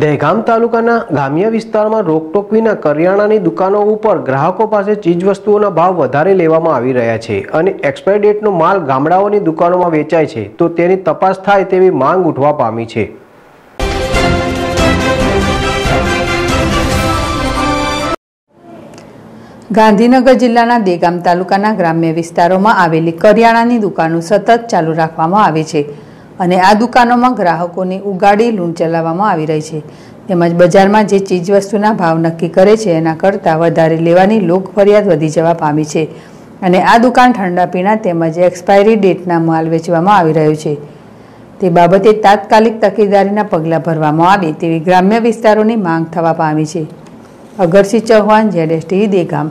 દહેગામ તાલુકાના ગામિયા વિસ્તારમાં રોકટોક વિના કરિયાણાની દુકાનો ઉપર ગ્રાહકો પાસે ચીજવસ્તુઓના ભાવ વધારે લેવામાં આવી રહ્યા છે અને એક્સપાયર ડેટનો માલ ગામડાઓની દુકાનોમાં વેચાય છે, તો તેની તપાસ થાય તેવી માંગ ઉઠવા પામી છે. ગાંધીનગર જિલ્લાના દેગામ તાલુકાના ગ્રામ્ય વિસ્તારોમાં આવેલી કરિયાણાની દુકાનો સતત ચાલુ રાખવામાં આવે છે. અને આ દુકાનોમાં ગ્રાહકોની ઉગાડી લૂંટ ચલાવવામાં આવી રહી છે. તેમજ બજારમાં જે ચીજવસ્તુના ભાવ નક્કી કરે છે એના કરતાં વધારે લેવાની લોક ફરિયાદ વધી જવા પામી છે. અને આ દુકાન ઠંડા પીણા તેમજ એક્સપાયરી ડેટના માલ વેચવામાં આવી રહ્યો છે. તે બાબતે તાત્કાલિક તકેદારીના પગલાં ભરવામાં આવે તેવી ગ્રામ્ય વિસ્તારોની માંગ થવા પામી છે. અગરસિંહ ચૌહાણ જેડેસ ટીવી દેગામ.